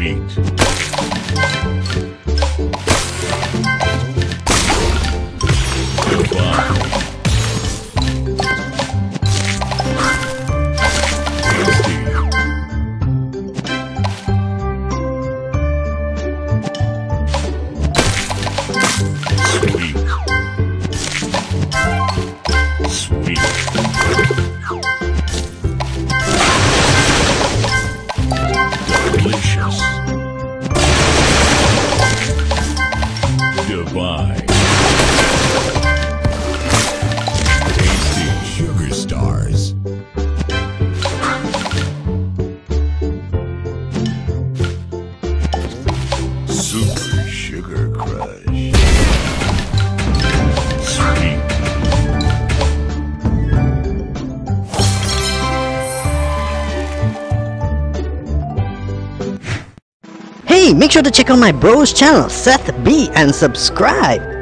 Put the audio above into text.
eat. Delicious. Divine. Tasty. Sugar stars. Super Sugar Crush. Make sure to check out my bro's channel, Seth B, and subscribe.